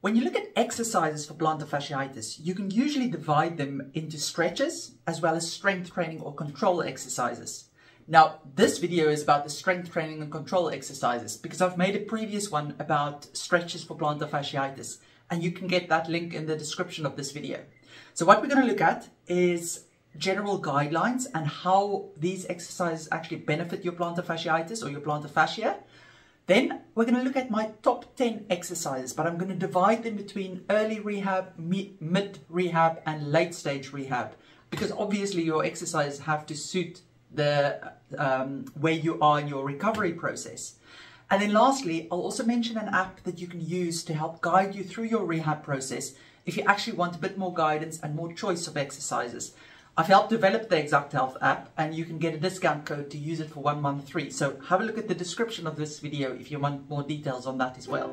When you look at exercises for plantar fasciitis, you can usually divide them into stretches as well as strength training or control exercises. Now, this video is about the strength training and control exercises because I've made a previous one about stretches for plantar fasciitis and you can get that link in the description of this video. So what we're going to look at is general guidelines and how these exercises actually benefit your plantar fasciitis or your plantar fascia. Then we're going to look at my top 10 exercises, but I'm going to divide them between early rehab, mid rehab, and late stage rehab because obviously your exercises have to suit the um, where you are in your recovery process. And then lastly, I'll also mention an app that you can use to help guide you through your rehab process if you actually want a bit more guidance and more choice of exercises. I've helped develop the Exakt Health app and you can get a discount code to use it for one month free. So have a look at the description of this video if you want more details on that as well.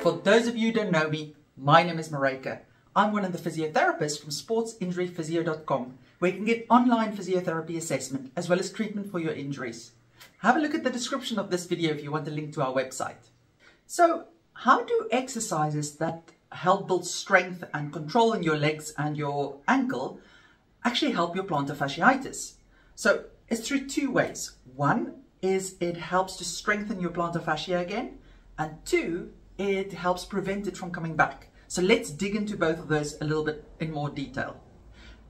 For those of you who don't know me, my name is Maryke. I'm one of the physiotherapists from sportsinjuryphysio.com where you can get online physiotherapy assessment as well as treatment for your injuries. Have a look at the description of this video if you want a link to our website. So how do exercises that help build strength and control in your legs and your ankle actually help your plantar fasciitis? So it's through two ways. One is it helps to strengthen your plantar fascia again and two, it helps prevent it from coming back. So let's dig into both of those a little bit in more detail.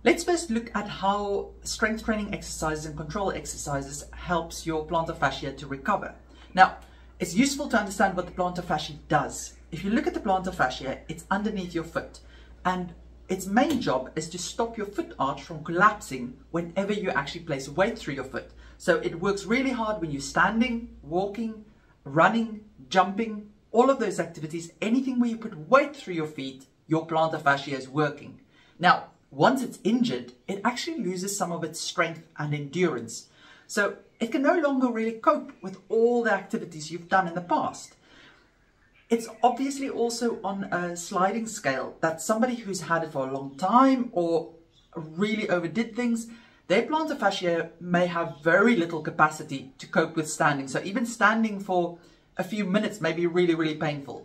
Let's first look at how strength training exercises and control exercises helps your plantar fascia to recover. Now, it's useful to understand what the plantar fascia does. If you look at the plantar fascia, it's underneath your foot and its main job is to stop your foot arch from collapsing whenever you actually place weight through your foot. So it works really hard when you're standing, walking, running, jumping, all of those activities, anything where you put weight through your feet, your plantar fascia is working. Now, once it's injured, it actually loses some of its strength and endurance. So it can no longer really cope with all the activities you've done in the past. It's obviously also on a sliding scale that somebody who's had it for a long time or really overdid things, their plantar fascia may have very little capacity to cope with standing. So even standing for a few minutes may be really, really painful.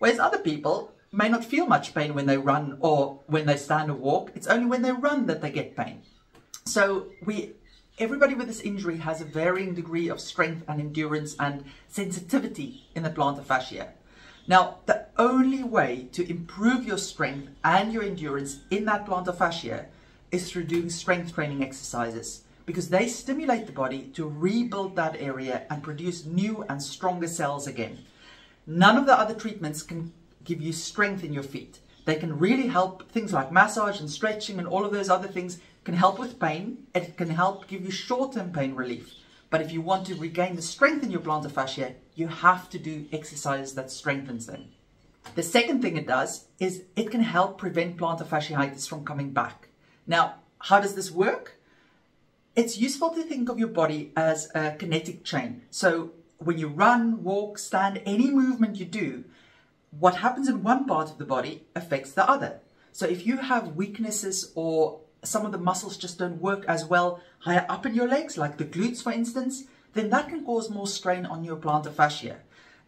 Whereas other people may not feel much pain when they run or when they stand or walk. It's only when they run that they get pain. So we, everybody with this injury has a varying degree of strength and endurance and sensitivity in the plantar fascia. Now, the only way to improve your strength and your endurance in that plantar fascia is through doing strength training exercises because they stimulate the body to rebuild that area and produce new and stronger cells again. None of the other treatments can give you strength in your feet. They can really help things like massage and stretching and all of those other things can help with pain. It can help give you short-term pain relief. But if you want to regain the strength in your plantar fascia, you have to do exercises that strengthens them. The second thing it does is it can help prevent plantar fasciitis from coming back. Now, how does this work? it's useful to think of your body as a kinetic chain. So when you run, walk, stand, any movement you do, what happens in one part of the body affects the other. So if you have weaknesses or some of the muscles just don't work as well higher up in your legs, like the glutes for instance, then that can cause more strain on your plantar fascia.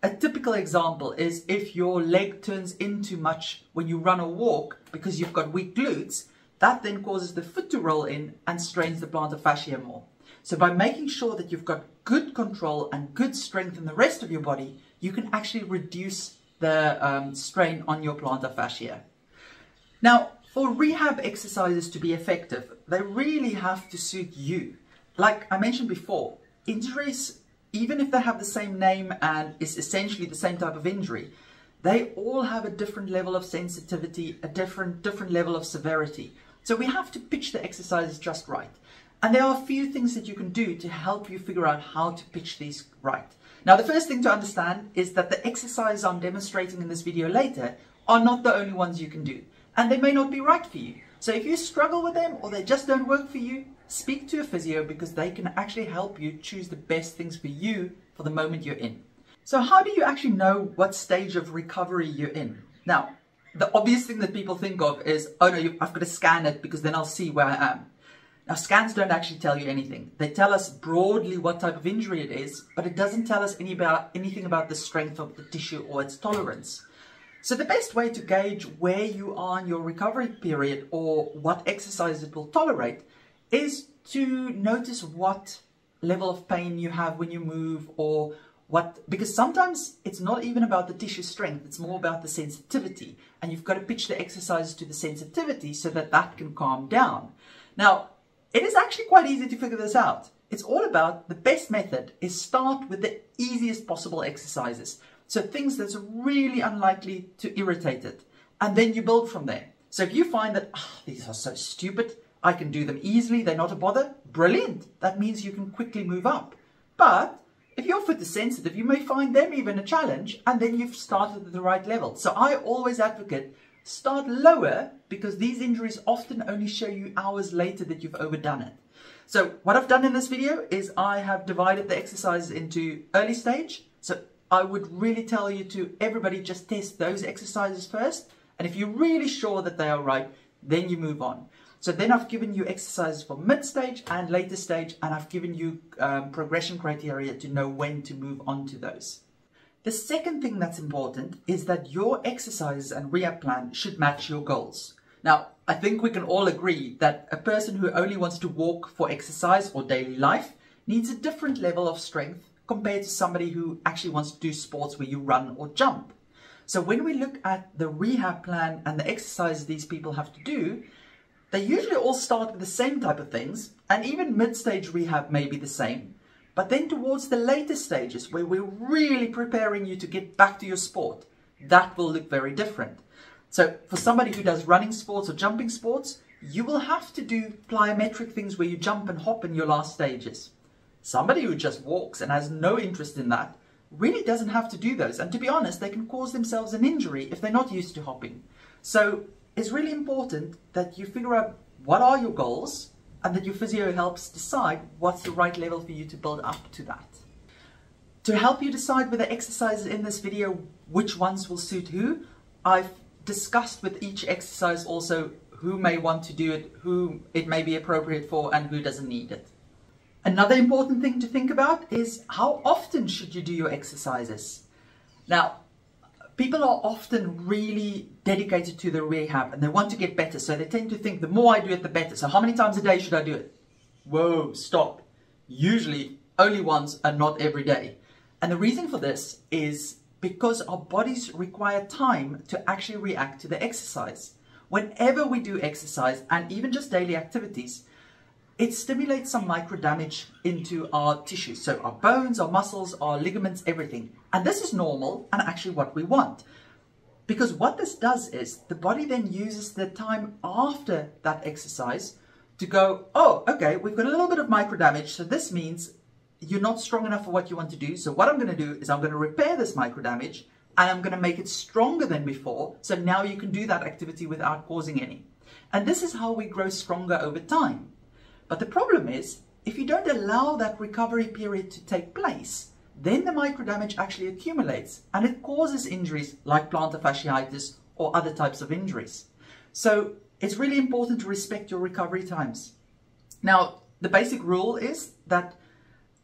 A typical example is if your leg turns in too much when you run or walk because you've got weak glutes, that then causes the foot to roll in and strains the plantar fascia more. So by making sure that you've got good control and good strength in the rest of your body, you can actually reduce the um, strain on your plantar fascia. Now, for rehab exercises to be effective, they really have to suit you. Like I mentioned before, injuries, even if they have the same name and is essentially the same type of injury, they all have a different level of sensitivity, a different, different level of severity. So we have to pitch the exercises just right. And there are a few things that you can do to help you figure out how to pitch these right. Now, the first thing to understand is that the exercises I'm demonstrating in this video later are not the only ones you can do. And they may not be right for you. So if you struggle with them or they just don't work for you, speak to a physio because they can actually help you choose the best things for you for the moment you're in. So how do you actually know what stage of recovery you're in? Now, the obvious thing that people think of is, oh no, I've got to scan it because then I'll see where I am. Now, scans don't actually tell you anything. They tell us broadly what type of injury it is, but it doesn't tell us any about, anything about the strength of the tissue or its tolerance. So the best way to gauge where you are in your recovery period or what exercise it will tolerate is to notice what level of pain you have when you move or what because sometimes it's not even about the tissue strength it's more about the sensitivity. And you've got to pitch the exercises to the sensitivity so that that can calm down. Now it is actually quite easy to figure this out. It's all about the best method is start with the easiest possible exercises. So things that's really unlikely to irritate it. And then you build from there. So if you find that oh, these are so stupid I can do them easily they're not a bother brilliant that means you can quickly move up but if your foot is sensitive, you may find them even a challenge and then you've started at the right level. So I always advocate start lower because these injuries often only show you hours later that you've overdone it. So what I've done in this video is I have divided the exercises into early stage. So I would really tell you to everybody just test those exercises first. And if you're really sure that they are right, then you move on. So then I've given you exercises for mid stage and later stage, and I've given you um, progression criteria to know when to move on to those. The second thing that's important is that your exercises and rehab plan should match your goals. Now, I think we can all agree that a person who only wants to walk for exercise or daily life needs a different level of strength compared to somebody who actually wants to do sports where you run or jump. So when we look at the rehab plan and the exercises these people have to do, they usually all start with the same type of things, and even mid-stage rehab may be the same. But then towards the later stages, where we're really preparing you to get back to your sport, that will look very different. So for somebody who does running sports or jumping sports, you will have to do plyometric things where you jump and hop in your last stages. Somebody who just walks and has no interest in that really doesn't have to do those. And to be honest, they can cause themselves an injury if they're not used to hopping. So it's really important that you figure out what are your goals and that your physio helps decide what's the right level for you to build up to that. To help you decide with the exercises in this video, which ones will suit who, I've discussed with each exercise also who may want to do it, who it may be appropriate for, and who doesn't need it. Another important thing to think about is how often should you do your exercises? Now, people are often really dedicated to the rehab and they want to get better. So they tend to think the more I do it, the better. So how many times a day should I do it? Whoa, stop. Usually only once and not every day. And the reason for this is because our bodies require time to actually react to the exercise. Whenever we do exercise and even just daily activities, it stimulates some micro damage into our tissues. So our bones, our muscles, our ligaments, everything. And this is normal and actually what we want. Because what this does is the body then uses the time after that exercise to go, oh, okay, we've got a little bit of micro damage. So this means you're not strong enough for what you want to do. So what I'm going to do is I'm going to repair this micro damage and I'm going to make it stronger than before. So now you can do that activity without causing any. And this is how we grow stronger over time. But the problem is, if you don't allow that recovery period to take place, then the microdamage actually accumulates and it causes injuries like plantar fasciitis or other types of injuries. So it's really important to respect your recovery times. Now, the basic rule is that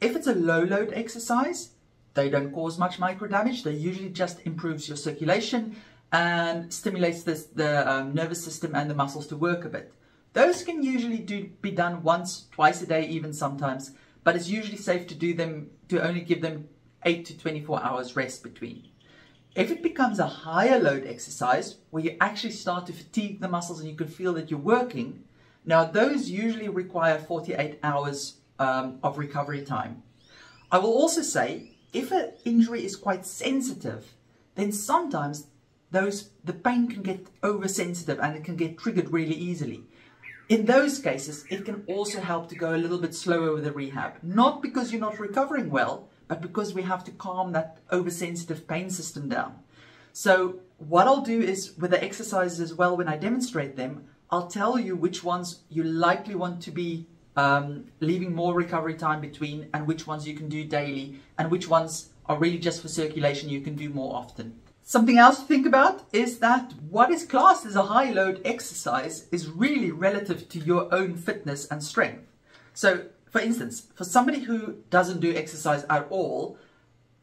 if it's a low load exercise, they don't cause much microdamage. They usually just improves your circulation and stimulates this, the um, nervous system and the muscles to work a bit. Those can usually do, be done once, twice a day even sometimes, but it's usually safe to do them, to only give them 8 to 24 hours rest between. If it becomes a higher load exercise, where you actually start to fatigue the muscles and you can feel that you're working, now those usually require 48 hours um, of recovery time. I will also say, if an injury is quite sensitive, then sometimes those the pain can get oversensitive and it can get triggered really easily. In those cases, it can also help to go a little bit slower with the rehab. Not because you're not recovering well, but because we have to calm that oversensitive pain system down. So what I'll do is with the exercises as well, when I demonstrate them, I'll tell you which ones you likely want to be um, leaving more recovery time between and which ones you can do daily and which ones are really just for circulation you can do more often. Something else to think about is that what is classed as a high load exercise is really relative to your own fitness and strength. So for instance, for somebody who doesn't do exercise at all,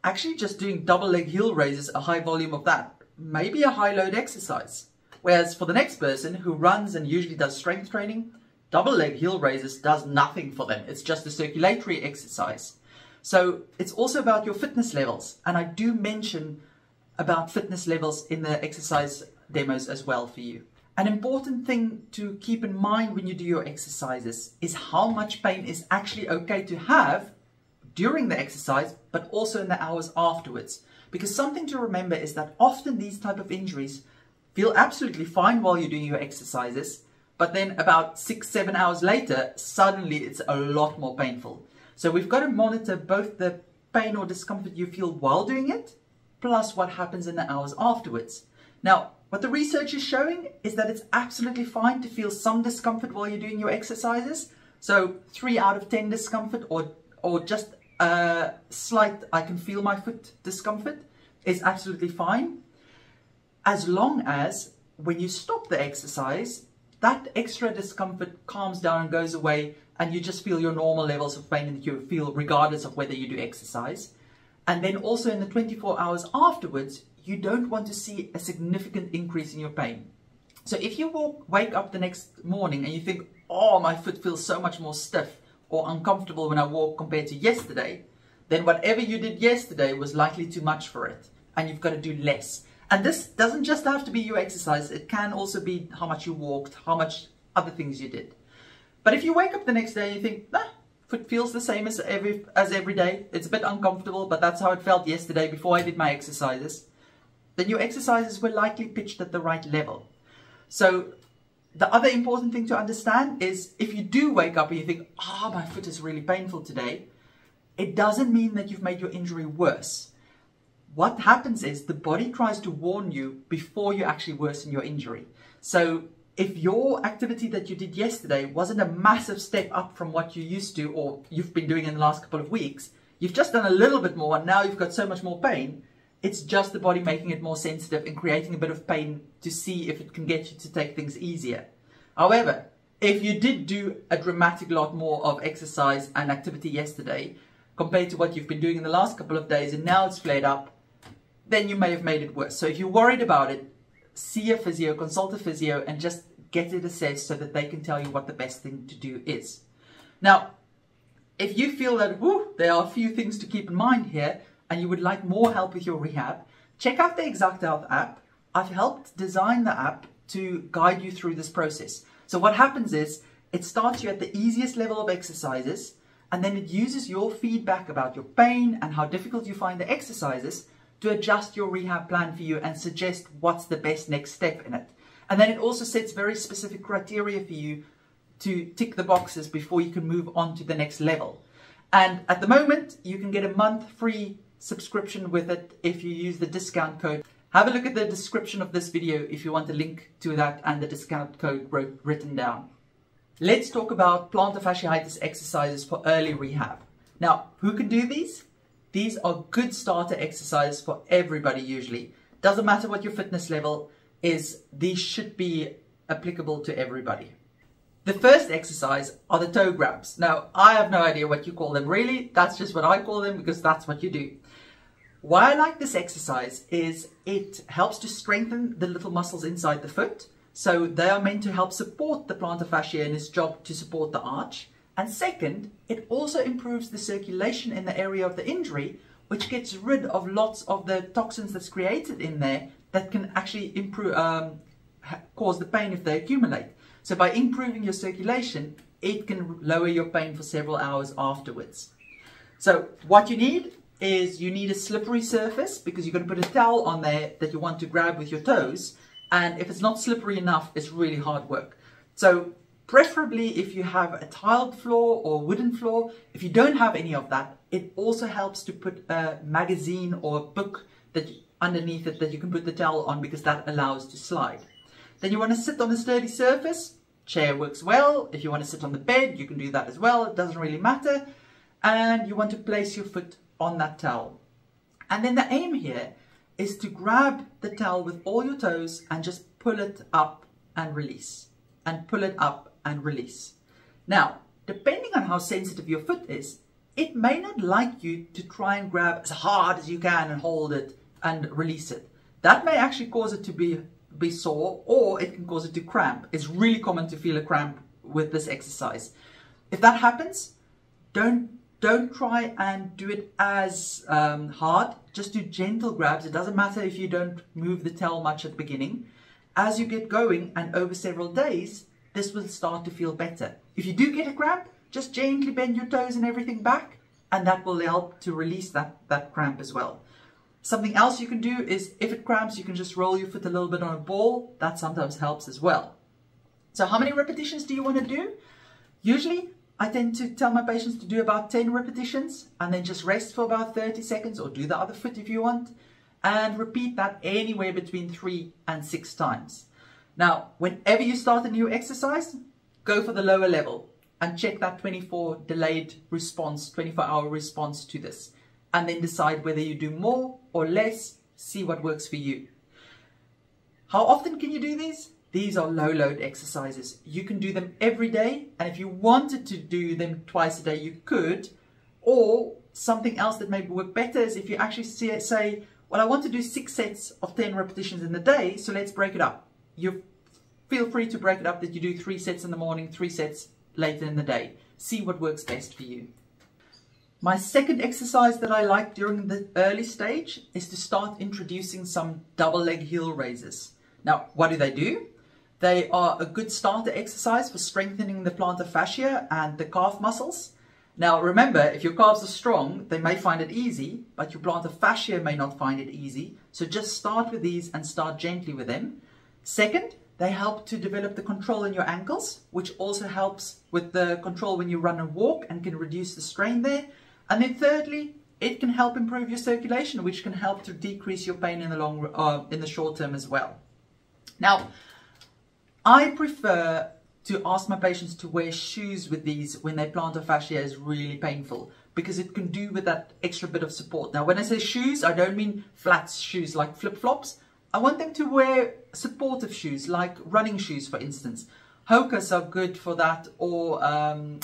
actually just doing double leg heel raises, a high volume of that, may be a high load exercise. Whereas for the next person who runs and usually does strength training, double leg heel raises does nothing for them. It's just a circulatory exercise. So it's also about your fitness levels. And I do mention about fitness levels in the exercise demos as well for you. An important thing to keep in mind when you do your exercises is how much pain is actually okay to have during the exercise, but also in the hours afterwards. Because something to remember is that often these type of injuries feel absolutely fine while you're doing your exercises, but then about six, seven hours later, suddenly it's a lot more painful. So we've got to monitor both the pain or discomfort you feel while doing it, plus what happens in the hours afterwards. Now, what the research is showing is that it's absolutely fine to feel some discomfort while you're doing your exercises. So three out of 10 discomfort or, or just a slight, I can feel my foot discomfort is absolutely fine. As long as when you stop the exercise, that extra discomfort calms down and goes away and you just feel your normal levels of pain that you feel regardless of whether you do exercise. And then also in the 24 hours afterwards, you don't want to see a significant increase in your pain. So if you walk, wake up the next morning and you think, oh, my foot feels so much more stiff or uncomfortable when I walk compared to yesterday, then whatever you did yesterday was likely too much for it and you've got to do less. And this doesn't just have to be your exercise. It can also be how much you walked, how much other things you did. But if you wake up the next day and you think, nah, foot feels the same as every, as every day. It's a bit uncomfortable, but that's how it felt yesterday before I did my exercises. Then your exercises were likely pitched at the right level. So the other important thing to understand is if you do wake up and you think, ah, oh, my foot is really painful today, it doesn't mean that you've made your injury worse. What happens is the body tries to warn you before you actually worsen your injury. So if your activity that you did yesterday wasn't a massive step up from what you used to or you've been doing in the last couple of weeks, you've just done a little bit more and now you've got so much more pain, it's just the body making it more sensitive and creating a bit of pain to see if it can get you to take things easier. However, if you did do a dramatic lot more of exercise and activity yesterday compared to what you've been doing in the last couple of days and now it's flared up, then you may have made it worse. So if you're worried about it, see a physio, consult a physio, and just get it assessed so that they can tell you what the best thing to do is. Now, if you feel that whew, there are a few things to keep in mind here and you would like more help with your rehab, check out the Exakt Health app. I've helped design the app to guide you through this process. So what happens is it starts you at the easiest level of exercises and then it uses your feedback about your pain and how difficult you find the exercises to adjust your rehab plan for you and suggest what's the best next step in it. And then it also sets very specific criteria for you to tick the boxes before you can move on to the next level. And at the moment, you can get a month free subscription with it if you use the discount code. Have a look at the description of this video if you want a link to that and the discount code written down. Let's talk about plantar fasciitis exercises for early rehab. Now, who can do these? These are good starter exercises for everybody usually. Doesn't matter what your fitness level is, these should be applicable to everybody. The first exercise are the toe grabs. Now, I have no idea what you call them really. That's just what I call them because that's what you do. Why I like this exercise is it helps to strengthen the little muscles inside the foot. So they are meant to help support the plantar fascia in its job to support the arch. And second, it also improves the circulation in the area of the injury, which gets rid of lots of the toxins that's created in there that can actually improve, um, cause the pain if they accumulate. So by improving your circulation, it can lower your pain for several hours afterwards. So what you need is you need a slippery surface because you're going to put a towel on there that you want to grab with your toes. And if it's not slippery enough, it's really hard work. So Preferably if you have a tiled floor or wooden floor. If you don't have any of that, it also helps to put a magazine or a book that underneath it that you can put the towel on because that allows to slide. Then you want to sit on a sturdy surface. Chair works well. If you want to sit on the bed, you can do that as well. It doesn't really matter. And you want to place your foot on that towel. And then the aim here is to grab the towel with all your toes and just pull it up and release and pull it up and release. Now, depending on how sensitive your foot is, it may not like you to try and grab as hard as you can and hold it and release it. That may actually cause it to be, be sore or it can cause it to cramp. It's really common to feel a cramp with this exercise. If that happens, don't don't try and do it as um, hard. Just do gentle grabs. It doesn't matter if you don't move the tail much at the beginning. As you get going and over several days, this will start to feel better. If you do get a cramp, just gently bend your toes and everything back, and that will help to release that, that cramp as well. Something else you can do is, if it cramps, you can just roll your foot a little bit on a ball. That sometimes helps as well. So how many repetitions do you want to do? Usually, I tend to tell my patients to do about 10 repetitions and then just rest for about 30 seconds or do the other foot if you want and repeat that anywhere between three and six times. Now, whenever you start a new exercise, go for the lower level and check that 24 delayed response, 24 hour response to this, and then decide whether you do more or less, see what works for you. How often can you do these? These are low load exercises. You can do them every day, and if you wanted to do them twice a day, you could. Or something else that may work better is if you actually say, well, I want to do six sets of 10 repetitions in the day, so let's break it up. You feel free to break it up that you do three sets in the morning, three sets later in the day. See what works best for you. My second exercise that I like during the early stage is to start introducing some double leg heel raises. Now, what do they do? They are a good starter exercise for strengthening the plantar fascia and the calf muscles. Now, remember, if your calves are strong, they may find it easy, but your plantar fascia may not find it easy. So just start with these and start gently with them. Second, they help to develop the control in your ankles, which also helps with the control when you run and walk and can reduce the strain there. And then thirdly, it can help improve your circulation, which can help to decrease your pain in the long, uh, in the short term as well. Now, I prefer to ask my patients to wear shoes with these when their plantar fascia is really painful because it can do with that extra bit of support. Now, when I say shoes, I don't mean flat shoes like flip-flops. I want them to wear supportive shoes, like running shoes, for instance. Hoka's are good for that, or um,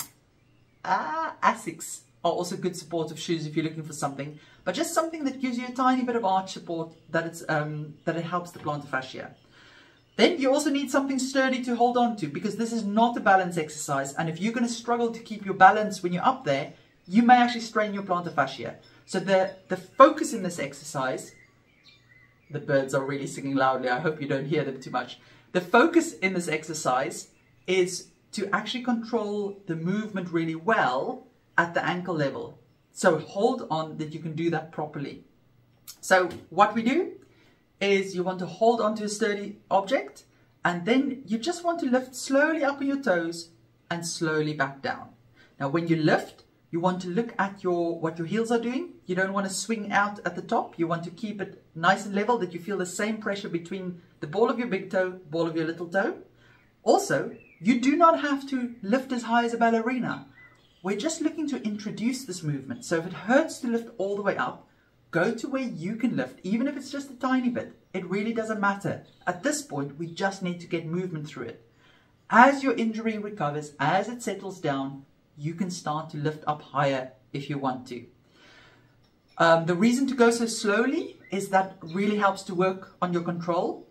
ah, Asics are also good supportive shoes if you're looking for something. But just something that gives you a tiny bit of arch support that, it's, um, that it helps the plantar fascia. Then you also need something sturdy to hold on to because this is not a balance exercise. And if you're going to struggle to keep your balance when you're up there, you may actually strain your plantar fascia. So the, the focus in this exercise the birds are really singing loudly. I hope you don't hear them too much. The focus in this exercise is to actually control the movement really well at the ankle level. So hold on that you can do that properly. So what we do is you want to hold onto a sturdy object and then you just want to lift slowly up on your toes and slowly back down. Now when you lift, you want to look at your what your heels are doing. You don't want to swing out at the top. You want to keep it nice and level that you feel the same pressure between the ball of your big toe, ball of your little toe. Also, you do not have to lift as high as a ballerina. We're just looking to introduce this movement. So if it hurts to lift all the way up, go to where you can lift, even if it's just a tiny bit. It really doesn't matter. At this point, we just need to get movement through it. As your injury recovers, as it settles down, you can start to lift up higher if you want to. Um, the reason to go so slowly is that really helps to work on your control.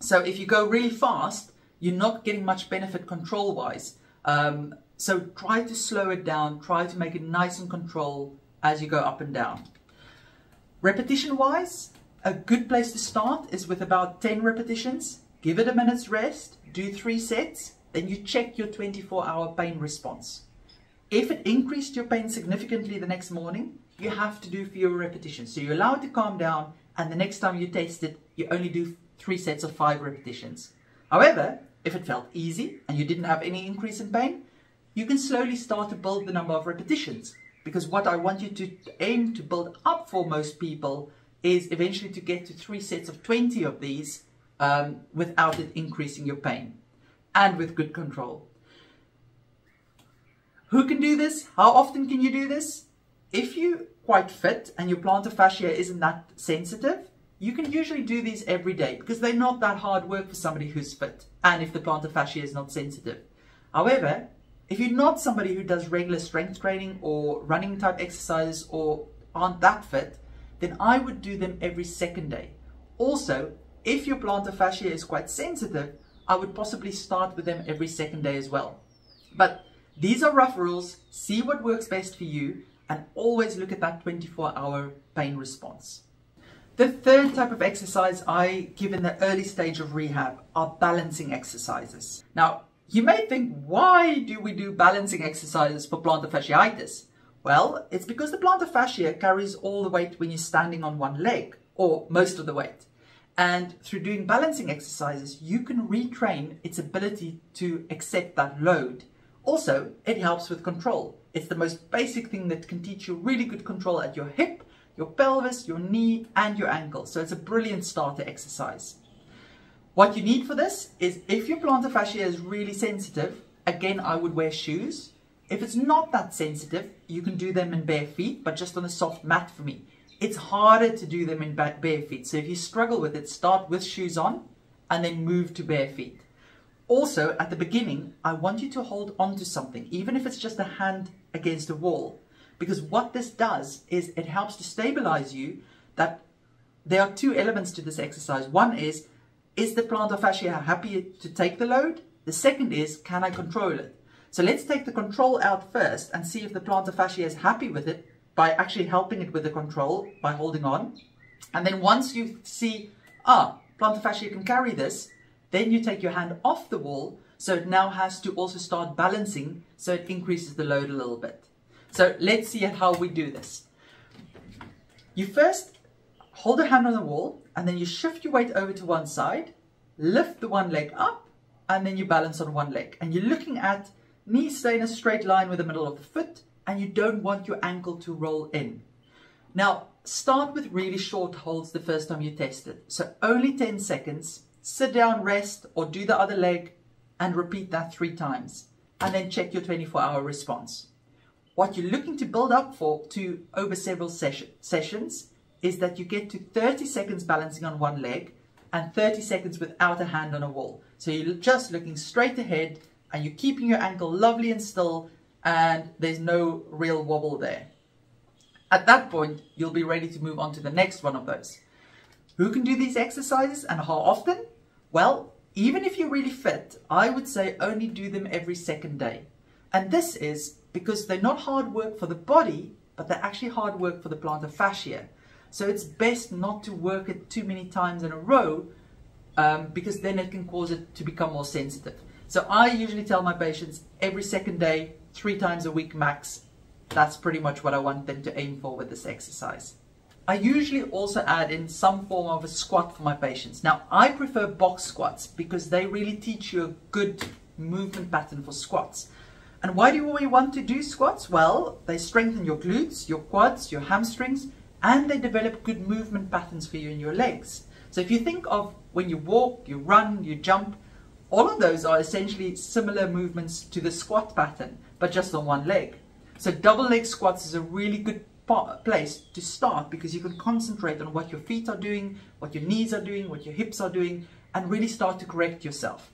So if you go really fast, you're not getting much benefit control-wise. Um, so try to slow it down, try to make it nice and controlled as you go up and down. Repetition-wise, a good place to start is with about 10 repetitions. Give it a minute's rest, do three sets, then you check your 24-hour pain response. If it increased your pain significantly the next morning, you have to do fewer repetitions. So you allow it to calm down and the next time you test it, you only do three sets of five repetitions. However, if it felt easy and you didn't have any increase in pain, you can slowly start to build the number of repetitions. Because what I want you to aim to build up for most people is eventually to get to three sets of 20 of these um, without it increasing your pain and with good control. Who can do this? How often can you do this? If you're quite fit and your plantar fascia isn't that sensitive, you can usually do these every day because they're not that hard work for somebody who's fit and if the plantar fascia is not sensitive. However, if you're not somebody who does regular strength training or running type exercises or aren't that fit, then I would do them every second day. Also, if your plantar fascia is quite sensitive, I would possibly start with them every second day as well. But these are rough rules. See what works best for you and always look at that 24 hour pain response. The third type of exercise I give in the early stage of rehab are balancing exercises. Now, you may think, why do we do balancing exercises for plantar fasciitis? Well, it's because the plantar fascia carries all the weight when you're standing on one leg, or most of the weight. And through doing balancing exercises, you can retrain its ability to accept that load. Also, it helps with control. It's the most basic thing that can teach you really good control at your hip, your pelvis, your knee, and your ankle. So it's a brilliant starter exercise. What you need for this is if your plantar fascia is really sensitive, again, I would wear shoes. If it's not that sensitive, you can do them in bare feet, but just on a soft mat for me. It's harder to do them in bare feet. So if you struggle with it, start with shoes on and then move to bare feet. Also, at the beginning, I want you to hold on to something, even if it's just a hand against a wall. Because what this does is it helps to stabilize you that there are two elements to this exercise. One is, is the plantar fascia happy to take the load? The second is, can I control it? So let's take the control out first and see if the plantar fascia is happy with it by actually helping it with the control by holding on. And then once you see, ah, plantar fascia can carry this, then you take your hand off the wall so it now has to also start balancing so it increases the load a little bit. So let's see how we do this. You first hold a hand on the wall and then you shift your weight over to one side, lift the one leg up and then you balance on one leg. And you're looking at knees stay in a straight line with the middle of the foot and you don't want your ankle to roll in. Now, start with really short holds the first time you test it. So only 10 seconds, sit down, rest, or do the other leg, and repeat that three times. And then check your 24 hour response. What you're looking to build up for to over several session, sessions is that you get to 30 seconds balancing on one leg and 30 seconds without a hand on a wall. So you're just looking straight ahead and you're keeping your ankle lovely and still and there's no real wobble there. At that point, you'll be ready to move on to the next one of those. Who can do these exercises and how often? Well, even if you're really fit, I would say only do them every second day. And this is because they're not hard work for the body, but they're actually hard work for the plantar fascia. So it's best not to work it too many times in a row um, because then it can cause it to become more sensitive. So I usually tell my patients every second day, three times a week max. That's pretty much what I want them to aim for with this exercise. I usually also add in some form of a squat for my patients. Now, I prefer box squats because they really teach you a good movement pattern for squats. And why do we want to do squats? Well, they strengthen your glutes, your quads, your hamstrings, and they develop good movement patterns for you in your legs. So if you think of when you walk, you run, you jump, all of those are essentially similar movements to the squat pattern, but just on one leg. So double leg squats is a really good place to start because you can concentrate on what your feet are doing, what your knees are doing, what your hips are doing, and really start to correct yourself.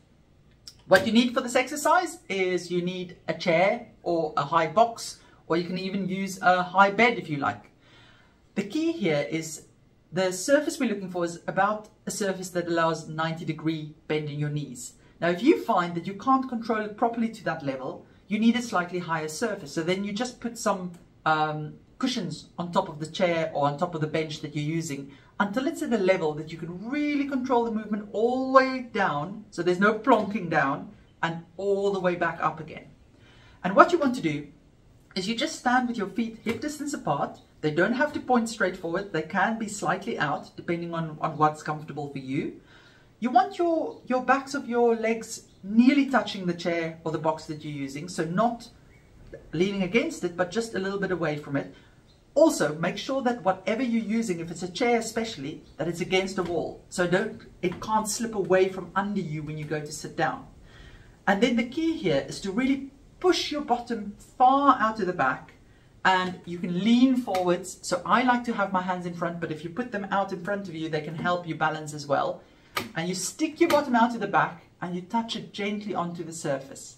What you need for this exercise is you need a chair or a high box, or you can even use a high bed if you like. The key here is the surface we're looking for is about a surface that allows 90 degree bend in your knees. Now, if you find that you can't control it properly to that level, you need a slightly higher surface. So then you just put some um, cushions on top of the chair or on top of the bench that you're using until it's at a level that you can really control the movement all the way down. So there's no plonking down and all the way back up again. And what you want to do is you just stand with your feet hip distance apart. They don't have to point straight forward. They can be slightly out depending on, on what's comfortable for you. You want your, your backs of your legs nearly touching the chair or the box that you're using, so not leaning against it, but just a little bit away from it. Also, make sure that whatever you're using, if it's a chair especially, that it's against a wall. So don't it can't slip away from under you when you go to sit down. And then the key here is to really push your bottom far out to the back and you can lean forwards. So I like to have my hands in front, but if you put them out in front of you, they can help you balance as well. And you stick your bottom out to the back and you touch it gently onto the surface.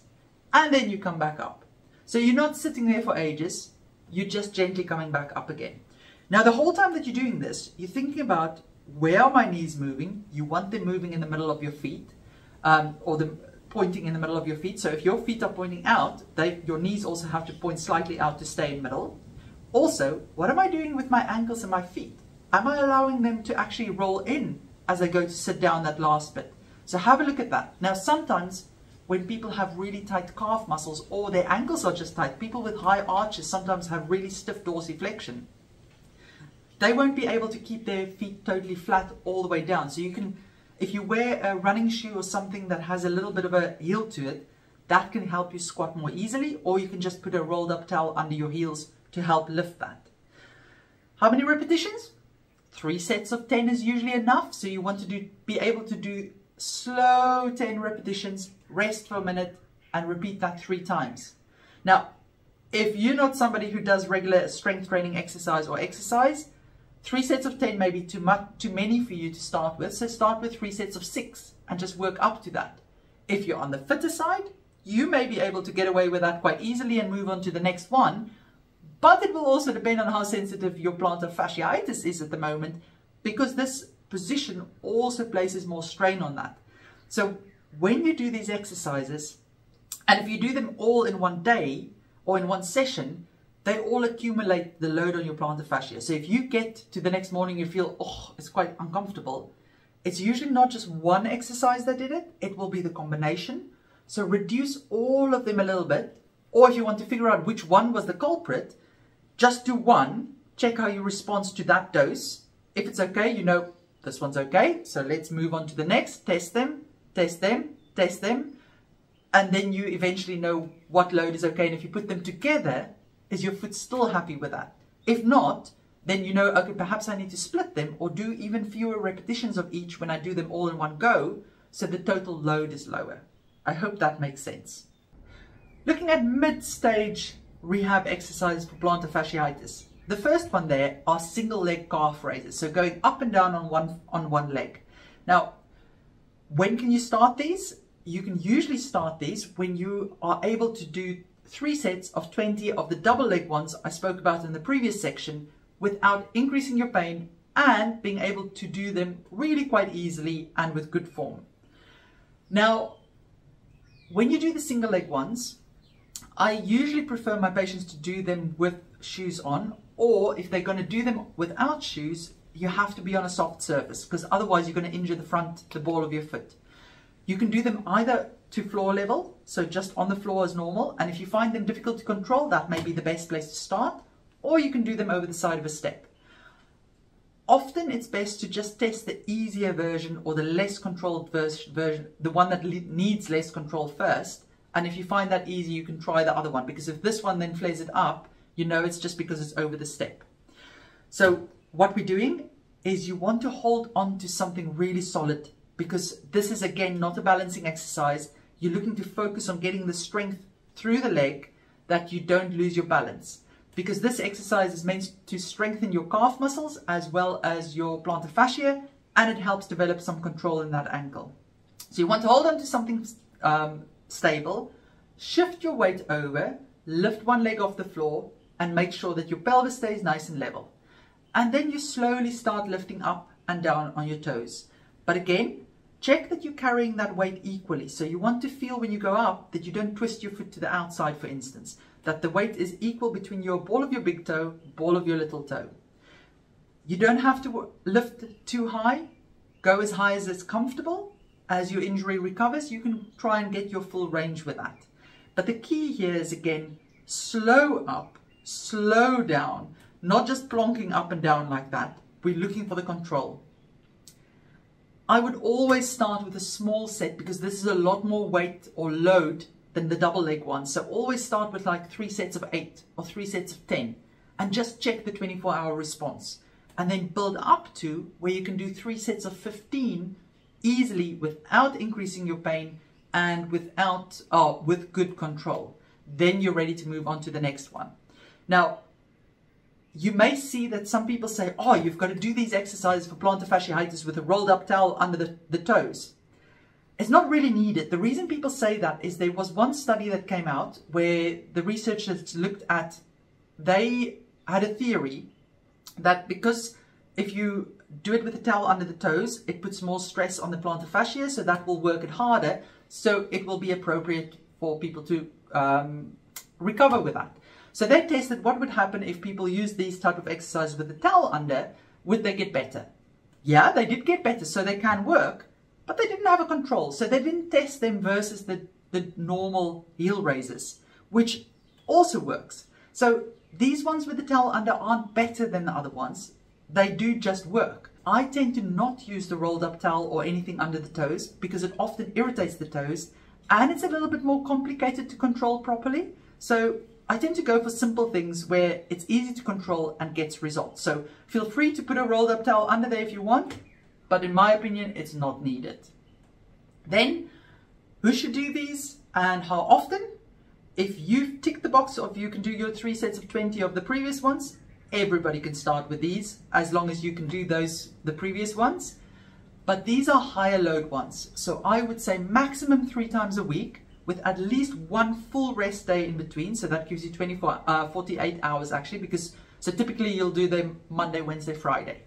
And then you come back up. So you're not sitting there for ages, you're just gently coming back up again. Now the whole time that you're doing this, you're thinking about where are my knees moving? You want them moving in the middle of your feet um, or the pointing in the middle of your feet. So if your feet are pointing out, they, your knees also have to point slightly out to stay in middle. Also, what am I doing with my ankles and my feet? Am I allowing them to actually roll in as I go to sit down that last bit? So have a look at that. Now sometimes when people have really tight calf muscles or their ankles are just tight, people with high arches sometimes have really stiff dorsiflexion. They won't be able to keep their feet totally flat all the way down. So you can if you wear a running shoe or something that has a little bit of a heel to it, that can help you squat more easily, or you can just put a rolled up towel under your heels to help lift that. How many repetitions? Three sets of 10 is usually enough. So you want to do, be able to do slow 10 repetitions, rest for a minute, and repeat that three times. Now, if you're not somebody who does regular strength training exercise or exercise, Three sets of 10 may be too much, too many for you to start with, so start with three sets of six and just work up to that. If you're on the fitter side, you may be able to get away with that quite easily and move on to the next one, but it will also depend on how sensitive your plantar fasciitis is at the moment, because this position also places more strain on that. So when you do these exercises, and if you do them all in one day or in one session, they all accumulate the load on your plantar fascia. So if you get to the next morning, you feel, oh, it's quite uncomfortable. It's usually not just one exercise that did it. It will be the combination. So reduce all of them a little bit. Or if you want to figure out which one was the culprit, just do one. Check how you respond to that dose. If it's okay, you know this one's okay. So let's move on to the next. Test them, test them, test them. And then you eventually know what load is okay. And if you put them together, is your foot still happy with that? If not, then you know, okay, perhaps I need to split them or do even fewer repetitions of each when I do them all in one go so the total load is lower. I hope that makes sense. Looking at mid-stage rehab exercises for plantar fasciitis. The first one there are single leg calf raises, so going up and down on one, on one leg. Now, when can you start these? You can usually start these when you are able to do three sets of 20 of the double leg ones I spoke about in the previous section without increasing your pain and being able to do them really quite easily and with good form. Now, when you do the single leg ones, I usually prefer my patients to do them with shoes on or if they're going to do them without shoes, you have to be on a soft surface because otherwise you're going to injure the front, the ball of your foot. You can do them either to floor level, so just on the floor as normal. And if you find them difficult to control, that may be the best place to start. Or you can do them over the side of a step. Often it's best to just test the easier version or the less controlled version, the one that needs less control first. And if you find that easy, you can try the other one. Because if this one then flares it up, you know it's just because it's over the step. So what we're doing is you want to hold on to something really solid because this is again not a balancing exercise. You're looking to focus on getting the strength through the leg that you don't lose your balance. Because this exercise is meant to strengthen your calf muscles as well as your plantar fascia and it helps develop some control in that ankle. So you want to hold on to something um, stable, shift your weight over, lift one leg off the floor and make sure that your pelvis stays nice and level. And then you slowly start lifting up and down on your toes. But again, Check that you're carrying that weight equally. So you want to feel when you go up that you don't twist your foot to the outside, for instance. That the weight is equal between your ball of your big toe, ball of your little toe. You don't have to lift too high. Go as high as it's comfortable. As your injury recovers, you can try and get your full range with that. But the key here is again, slow up, slow down, not just plonking up and down like that. We're looking for the control. I would always start with a small set because this is a lot more weight or load than the double leg one. So always start with like three sets of eight or three sets of 10 and just check the 24 hour response and then build up to where you can do three sets of 15 easily without increasing your pain and without, oh, with good control. Then you're ready to move on to the next one. Now, you may see that some people say, oh, you've got to do these exercises for plantar fasciitis with a rolled up towel under the, the toes. It's not really needed. The reason people say that is there was one study that came out where the researchers looked at, they had a theory that because if you do it with a towel under the toes, it puts more stress on the plantar fascia, so that will work it harder, so it will be appropriate for people to um, recover with that. So they tested what would happen if people use these type of exercises with the towel under, would they get better? Yeah, they did get better, so they can work, but they didn't have a control. So they didn't test them versus the, the normal heel raises, which also works. So these ones with the towel under aren't better than the other ones. They do just work. I tend to not use the rolled up towel or anything under the toes because it often irritates the toes and it's a little bit more complicated to control properly. So I tend to go for simple things where it's easy to control and gets results. So feel free to put a rolled up towel under there if you want, but in my opinion, it's not needed. Then, who should do these and how often? If you've ticked the box of you can do your three sets of 20 of the previous ones, everybody can start with these as long as you can do those, the previous ones. But these are higher load ones. So I would say maximum three times a week with at least one full rest day in between. So that gives you 24, uh, 48 hours actually, because so typically you'll do them Monday, Wednesday, Friday.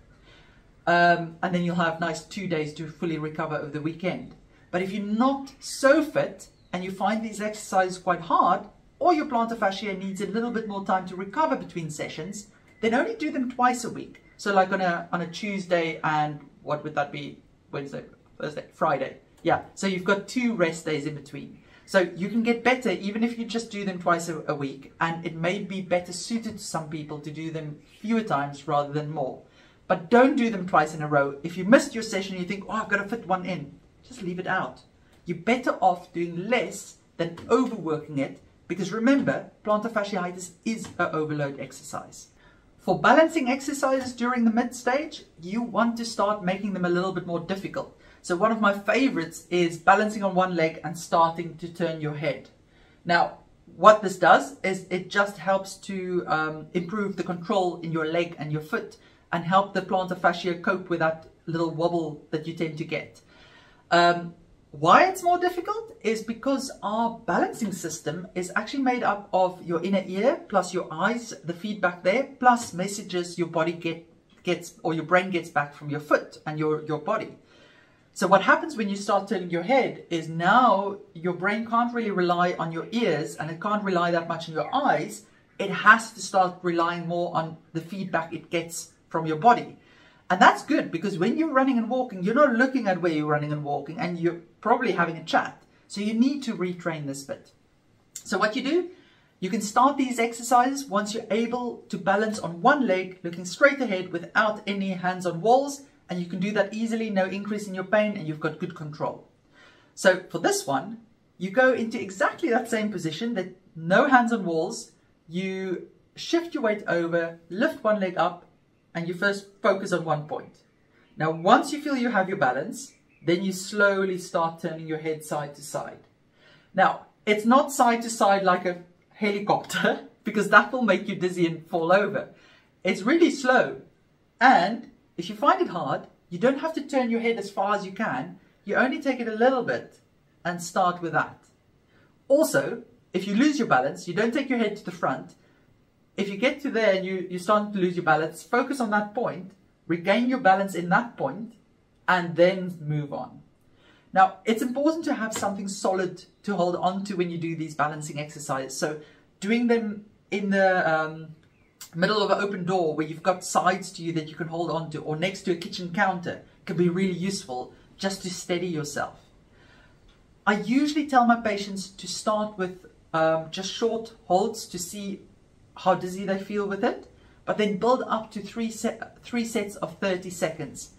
Um, and then you'll have nice two days to fully recover over the weekend. But if you're not so fit and you find these exercises quite hard, or your plantar fascia needs a little bit more time to recover between sessions, then only do them twice a week. So like on a, on a Tuesday and what would that be? Wednesday, Thursday, Friday. Yeah, so you've got two rest days in between. So you can get better even if you just do them twice a, a, week and it may be better suited to some people to do them fewer times rather than more. But don't do them twice in a row. If you missed your session you think, oh, I've got to fit one in, just leave it out. You're better off doing less than overworking it because remember, plantar fasciitis is an overload exercise. For balancing exercises during the mid stage, you want to start making them a little bit more difficult. So one of my favorites is balancing on one leg and starting to turn your head. Now, what this does is it just helps to um, improve the control in your leg and your foot and help the plantar fascia cope with that little wobble that you tend to get. Um, why it's more difficult is because our balancing system is actually made up of your inner ear plus your eyes, the feedback there, plus messages your body get, gets or your brain gets back from your foot and your, your body. So what happens when you start turning your head is now your brain can't really rely on your ears and it can't rely that much on your eyes. It has to start relying more on the feedback it gets from your body. And that's good because when you're running and walking, you're not looking at where you're running and walking and you're probably having a chat. So you need to retrain this bit. So what you do, you can start these exercises once you're able to balance on one leg, looking straight ahead without any hands on walls and you can do that easily, no increase in your pain, and you've got good control. So for this one, you go into exactly that same position, that no hands on walls, you shift your weight over, lift one leg up, and you first focus on one point. Now, once you feel you have your balance, then you slowly start turning your head side to side. Now, it's not side to side like a helicopter, because that will make you dizzy and fall over. It's really slow, and if you find it hard, you don't have to turn your head as far as you can. You only take it a little bit and start with that. Also, if you lose your balance, you don't take your head to the front. If you get to there and you, you start to lose your balance, focus on that point, regain your balance in that point, and then move on. Now, it's important to have something solid to hold on to when you do these balancing exercises. So doing them in the um, middle of an open door where you've got sides to you that you can hold on to or next to a kitchen counter can be really useful just to steady yourself. I usually tell my patients to start with um, just short holds to see how dizzy they feel with it, but then build up to three, set, three sets of 30 seconds.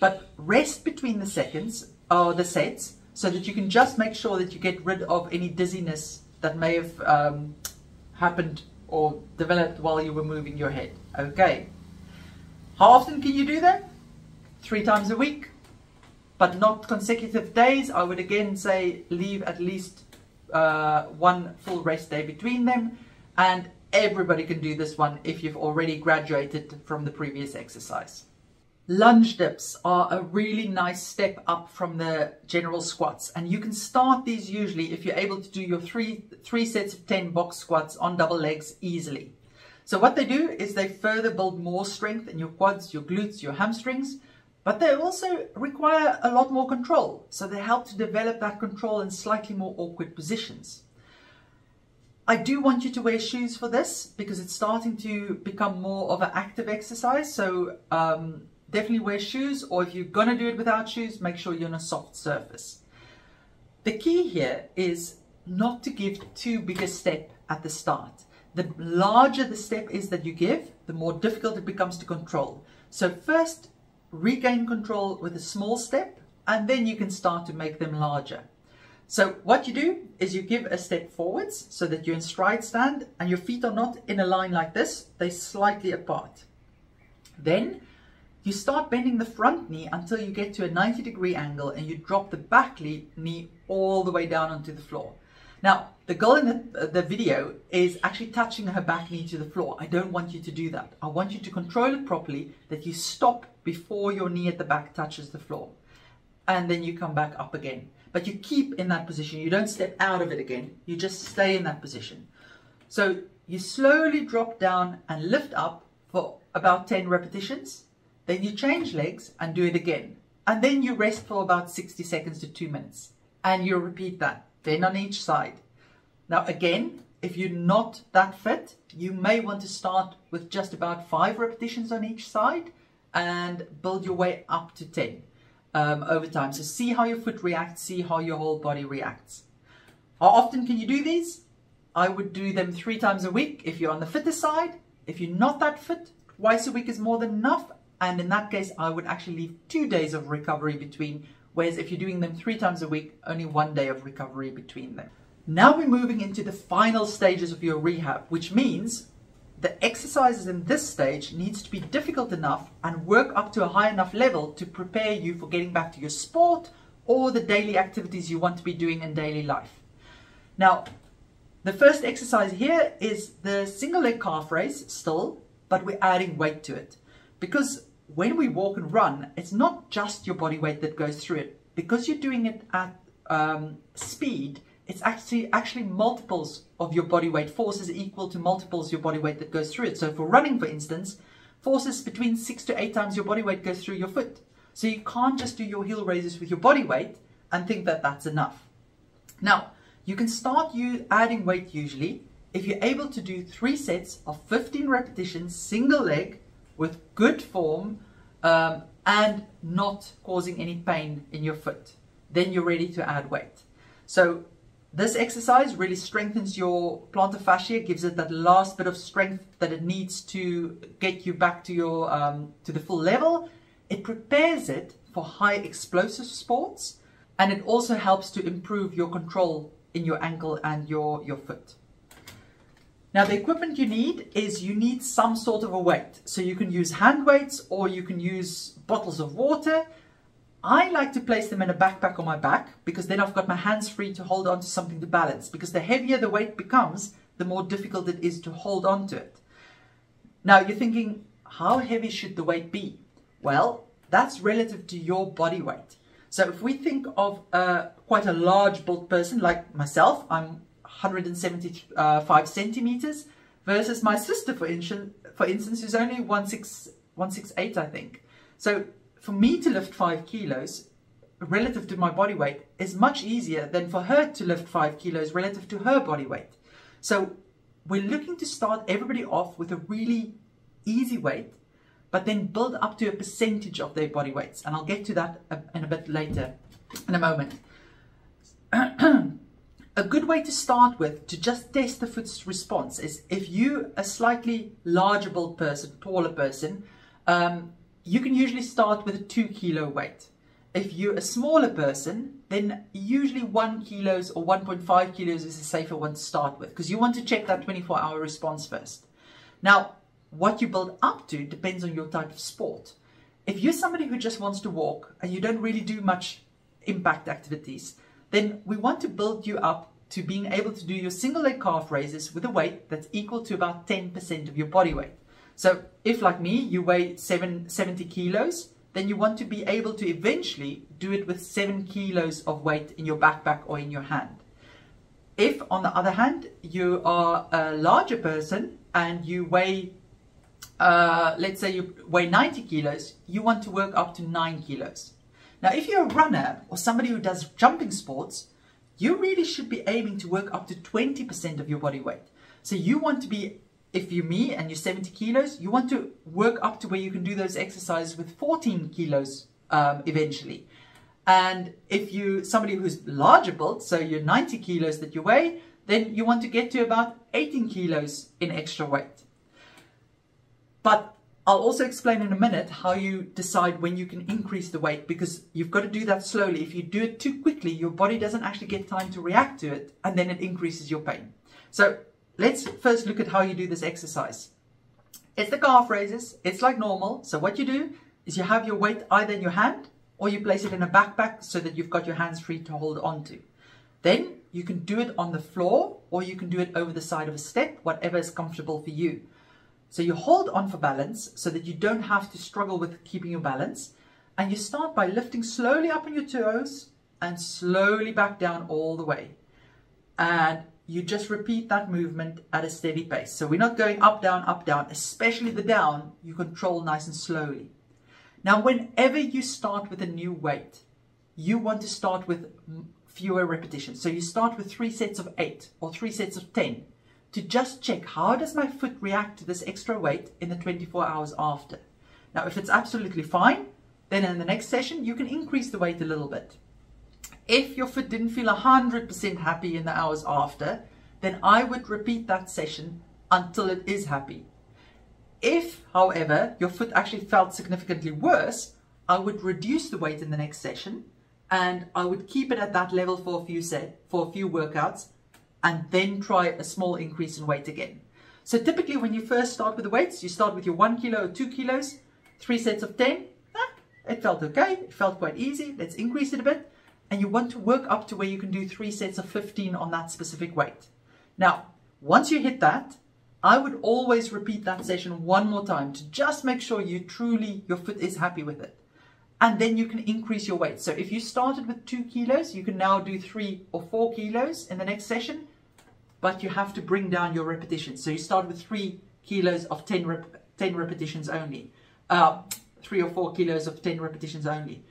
But rest between the seconds or the sets so that you can just make sure that you get rid of any dizziness that may have um, happened or developed while you were moving your head. Okay. How often can you do that? Three times a week, but not consecutive days. I would again say leave at least uh, one full rest day between them. And everybody can do this one if you've already graduated from the previous exercise. Lunge dips are a really nice step up from the general squats and you can start these usually if you're able to do your three, three sets of 10 box squats on double legs easily. So what they do is they further build more strength in your quads, your glutes, your hamstrings, but they also require a lot more control. So they help to develop that control in slightly more awkward positions. I do want you to wear shoes for this because it's starting to become more of an active exercise. So um, definitely wear shoes or if you're going to do it without shoes, make sure you're on a soft surface. The key here is not to give too big a step at the start. The larger the step is that you give, the more difficult it becomes to control. So first regain control with a small step and then you can start to make them larger. So what you do is you give a step forwards so that you're in stride stand and your feet are not in a line like this, they're slightly apart. Then you start bending the front knee until you get to a 90 degree angle and you drop the back knee all the way down onto the floor. Now, the girl in the, the video is actually touching her back knee to the floor. I don't want you to do that. I want you to control it properly, that you stop before your knee at the back touches the floor. And then you come back up again. But you keep in that position. You don't step out of it again. You just stay in that position. So you slowly drop down and lift up for about 10 repetitions then you change legs and do it again. And then you rest for about 60 seconds to two minutes. And you repeat that, then on each side. Now again, if you're not that fit, you may want to start with just about five repetitions on each side and build your way up to 10 um, over time. So see how your foot reacts, see how your whole body reacts. How often can you do these? I would do them three times a week if you're on the fitter side. If you're not that fit, twice a week is more than enough and in that case, I would actually leave two days of recovery between, whereas if you're doing them three times a week, only one day of recovery between them. Now we're moving into the final stages of your rehab, which means the exercises in this stage needs to be difficult enough and work up to a high enough level to prepare you for getting back to your sport or the daily activities you want to be doing in daily life. Now, the first exercise here is the single leg calf raise still, but we're adding weight to it. Because when we walk and run, it's not just your body weight that goes through it. Because you're doing it at um, speed, it's actually actually multiples of your body weight. Force is equal to multiples your body weight that goes through it. So for running, for instance, forces between six to eight times your body weight goes through your foot. So you can't just do your heel raises with your body weight and think that that's enough. Now, you can start you adding weight usually if you're able to do three sets of 15 repetitions, single leg, with good form um, and not causing any pain in your foot. Then you're ready to add weight. So this exercise really strengthens your plantar fascia, gives it that last bit of strength that it needs to get you back to your um, to the full level. It prepares it for high explosive sports, and it also helps to improve your control in your ankle and your, your foot. Now the equipment you need is you need some sort of a weight. So you can use hand weights or you can use bottles of water. I like to place them in a backpack on my back because then I've got my hands free to hold on to something to balance because the heavier the weight becomes, the more difficult it is to hold on to it. Now you're thinking, how heavy should the weight be? Well, that's relative to your body weight. So if we think of uh, quite a large built person like myself, I'm 175 centimeters versus my sister, for, instance, for instance, who's only 168, I think. So for me to lift five kilos relative to my body weight is much easier than for her to lift five kilos relative to her body weight. So we're looking to start everybody off with a really easy weight, but then build up to a percentage of their body weights. And I'll get to that in a bit later in a moment. A good way to start with to just test the foot's response is if you a slightly larger built person, taller person, um, you can usually start with a two kilo weight. If you're a smaller person, then usually one kilos or 1.5 kilos is a safer one to start with because you want to check that 24 hour response first. Now, what you build up to depends on your type of sport. If you're somebody who just wants to walk and you don't really do much impact activities, then we want to build you up to being able to do your single leg calf raises with a weight that's equal to about 10% of your body weight. So if like me, you weigh seven, 70 kilos, then you want to be able to eventually do it with seven kilos of weight in your backpack or in your hand. If on the other hand, you are a larger person and you weigh, uh, let's say you weigh 90 kilos, you want to work up to nine kilos. Now, if you're a runner or somebody who does jumping sports, you really should be aiming to work up to 20% of your body weight. So you want to be, if you're me and you're 70 kilos, you want to work up to where you can do those exercises with 14 kilos um, eventually. And if you somebody who's larger built, so you're 90 kilos that you weigh, then you want to get to about 18 kilos in extra weight. But I'll also explain in a minute how you decide when you can increase the weight because you've got to do that slowly. If you do it too quickly, your body doesn't actually get time to react to it and then it increases your pain. So let's first look at how you do this exercise. It's the calf raises. It's like normal. So what you do is you have your weight either in your hand or you place it in a backpack so that you've got your hands free to hold on to. Then you can do it on the floor or you can do it over the side of a step, whatever is comfortable for you. So you hold on for balance so that you don't have to struggle with keeping your balance. And you start by lifting slowly up on your toes and slowly back down all the way. And you just repeat that movement at a steady pace. So we're not going up, down, up, down, especially the down, you control nice and slowly. Now, whenever you start with a new weight, you want to start with fewer repetitions. So you start with three sets of eight or three sets of 10 to just check how does my foot react to this extra weight in the 24 hours after. Now, if it's absolutely fine, then in the next session, you can increase the weight a little bit. If your foot didn't feel 100% happy in the hours after, then I would repeat that session until it is happy. If, however, your foot actually felt significantly worse, I would reduce the weight in the next session and I would keep it at that level for a few set, for a few workouts and then try a small increase in weight again. So typically when you first start with the weights, you start with your one kilo or two kilos, three sets of 10. Ah, it felt okay. It felt quite easy. Let's increase it a bit. And you want to work up to where you can do three sets of 15 on that specific weight. Now, once you hit that, I would always repeat that session one more time to just make sure you truly, your foot is happy with it. And then you can increase your weight. So if you started with two kilos, you can now do three or four kilos in the next session but you have to bring down your repetitions. So you start with three kilos of 10, rep 10 repetitions only, uh, three or four kilos of 10 repetitions only.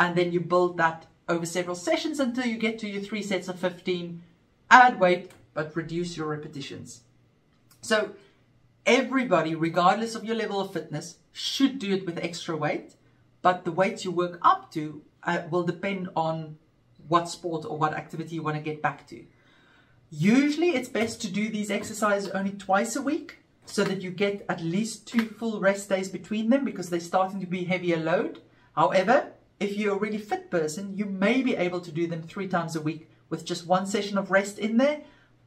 And then you build that over several sessions until you get to your three sets of 15. Add weight, but reduce your repetitions. So everybody, regardless of your level of fitness, should do it with extra weight, but the weights you work up to uh, will depend on what sport or what activity you want to get back to. Usually it's best to do these exercises only twice a week so that you get at least two full rest days between them because they're starting to be heavier load. However, if you're a really fit person, you may be able to do them three times a week with just one session of rest in there,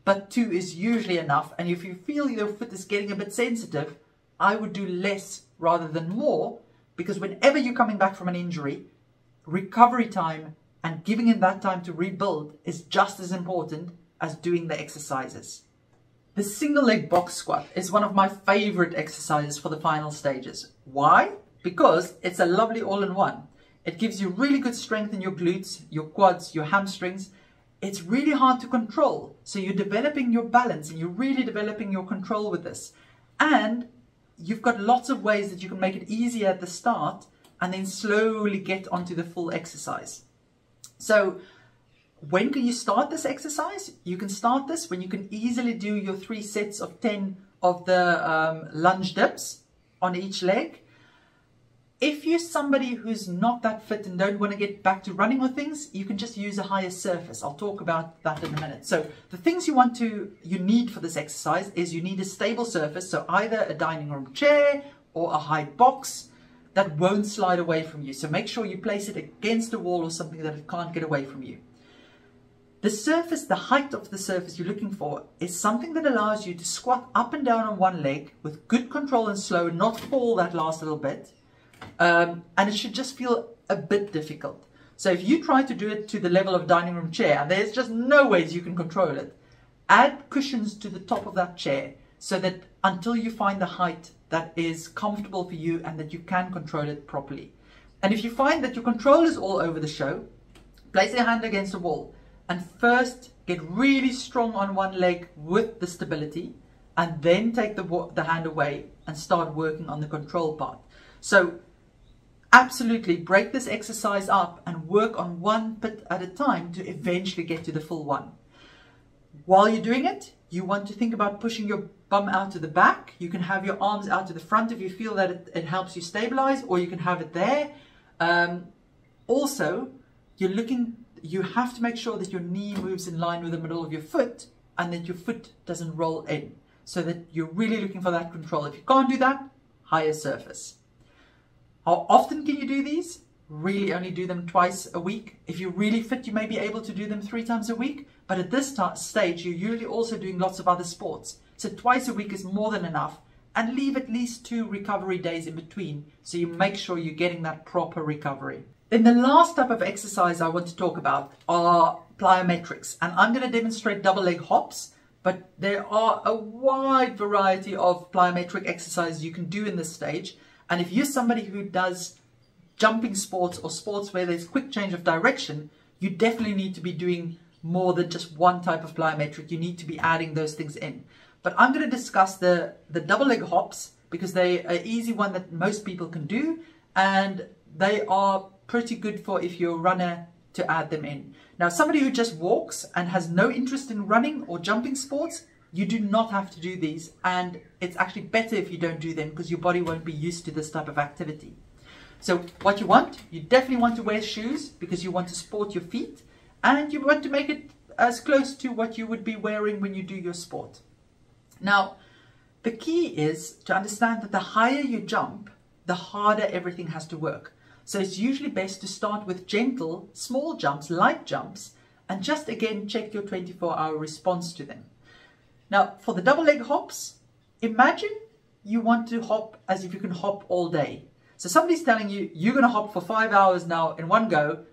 but two is usually enough. And if you feel your foot is getting a bit sensitive, I would do less rather than more because whenever you're coming back from an injury, recovery time and giving it that time to rebuild is just as important as doing the exercises. The single leg box squat is one of my favorite exercises for the final stages. Why? Because it's a lovely all-in-one. It gives you really good strength in your glutes, your quads, your hamstrings. It's really hard to control. So you're developing your balance and you're really developing your control with this. And you've got lots of ways that you can make it easier at the start and then slowly get onto the full exercise. So when can you start this exercise? You can start this when you can easily do your three sets of 10 of the um, lunge dips on each leg. If you're somebody who's not that fit and don't want to get back to running or things, you can just use a higher surface. I'll talk about that in a minute. So the things you want to, you need for this exercise is you need a stable surface. So either a dining room chair or a high box that won't slide away from you. So make sure you place it against a wall or something that it can't get away from you. The surface, the height of the surface you're looking for is something that allows you to squat up and down on one leg with good control and slow, not fall that last little bit. Um, and it should just feel a bit difficult. So if you try to do it to the level of dining room chair, and there's just no ways you can control it. Add cushions to the top of that chair so that until you find the height that is comfortable for you and that you can control it properly. And if you find that your control is all over the show, place your hand against the wall and first get really strong on one leg with the stability and then take the, the hand away and start working on the control part. So absolutely break this exercise up and work on one bit at a time to eventually get to the full one. While you're doing it, you want to think about pushing your bum out to the back. You can have your arms out to the front if you feel that it, it helps you stabilize, or you can have it there. Um, also, you're looking, you have to make sure that your knee moves in line with the middle of your foot and that your foot doesn't roll in so that you're really looking for that control. If you can't do that, higher surface. How often can you do these? Really only do them twice a week. If you're really fit, you may be able to do them three times a week. But at this stage, you're usually also doing lots of other sports. So twice a week is more than enough. And leave at least two recovery days in between so you make sure you're getting that proper recovery. Then the last type of exercise I want to talk about are plyometrics. And I'm going to demonstrate double leg hops but there are a wide variety of plyometric exercises you can do in this stage. And if you're somebody who does jumping sports or sports where there's quick change of direction, you definitely need to be doing more than just one type of plyometric. You need to be adding those things in. But I'm going to discuss the, the double leg hops because they are easy one that most people can do. And they are pretty good for if you're a runner to add them in. Now, somebody who just walks and has no interest in running or jumping sports, you do not have to do these. And it's actually better if you don't do them because your body won't be used to this type of activity. So what you want, you definitely want to wear shoes because you want to support your feet and you want to make it as close to what you would be wearing when you do your sport. Now, the key is to understand that the higher you jump, the harder everything has to work. So it's usually best to start with gentle, small jumps, light jumps, and just again check your 24 hour response to them. Now, for the double leg hops, imagine you want to hop as if you can hop all day. So somebody's telling you, you're going to hop for five hours now in one go,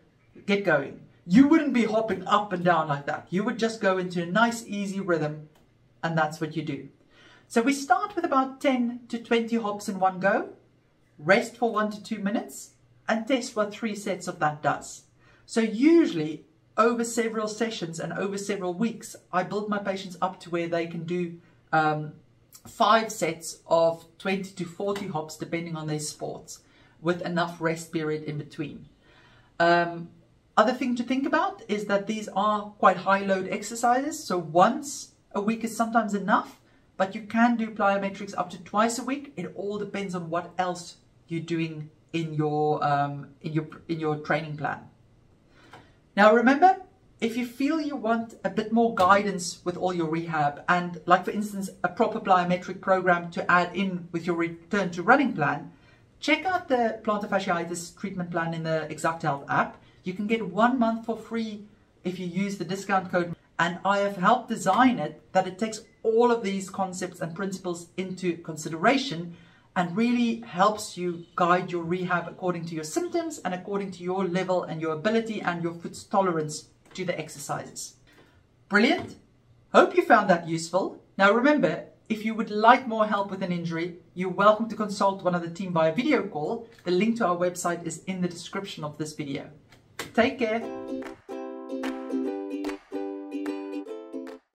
get going. You wouldn't be hopping up and down like that. You would just go into a nice, easy rhythm, and that's what you do. So we start with about 10 to 20 hops in one go, rest for one to two minutes, and test what three sets of that does. So usually over several sessions and over several weeks, I build my patients up to where they can do um, five sets of 20 to 40 hops depending on their sports with enough rest period in between. Um, other thing to think about is that these are quite high load exercises. So once a week is sometimes enough, but you can do plyometrics up to twice a week. It all depends on what else you're doing in your um, in your in your training plan. Now remember, if you feel you want a bit more guidance with all your rehab and like for instance a proper plyometric program to add in with your return to running plan, check out the plantar fasciitis treatment plan in the Exakt Health app. You can get one month for free if you use the discount code and I have helped design it that it takes all of these concepts and principles into consideration and really helps you guide your rehab according to your symptoms and according to your level and your ability and your foot's tolerance to the exercises. Brilliant. Hope you found that useful. Now remember, if you would like more help with an injury, you're welcome to consult one of the team via video call. The link to our website is in the description of this video. Take care.